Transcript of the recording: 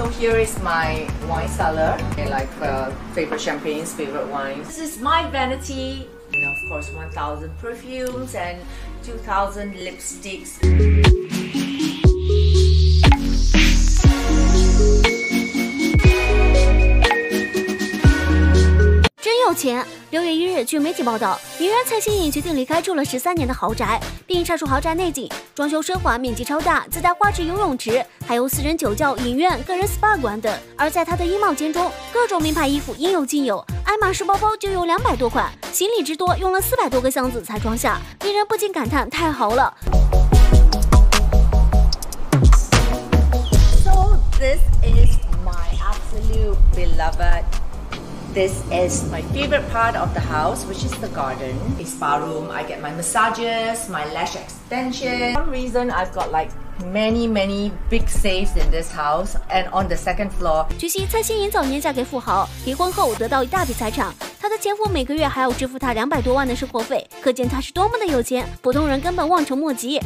So here is my wine cellar, like uh, favorite champagnes, favorite wines. This is my vanity. And of course, 1,000 perfumes and 2,000 lipsticks. 前。六月一日，据媒体报道，名媛蔡欣颖决定离开住了十三年的豪宅，并晒出豪宅内景，装修奢华，面积超大，自带花池游泳池，还有私人酒窖、影院、个人 SPA 馆等。而在她的衣帽间中，各种名牌衣服应有尽有，爱马仕包包就有两百多款，行李之多，用了四百多个箱子才装下，令人不禁感叹太豪了。This is my favorite part of the house, which is the garden. A spa room, I get my massages, my lash extension. One reason I've got like many many big safes in this house and on the second floor. 据悉，蔡欣颖早年嫁给富豪，离婚后得到一大笔财产，她的前夫每个月还要支付她两百多万的生活费，可见她是多么的有钱，普通人根本望尘莫及。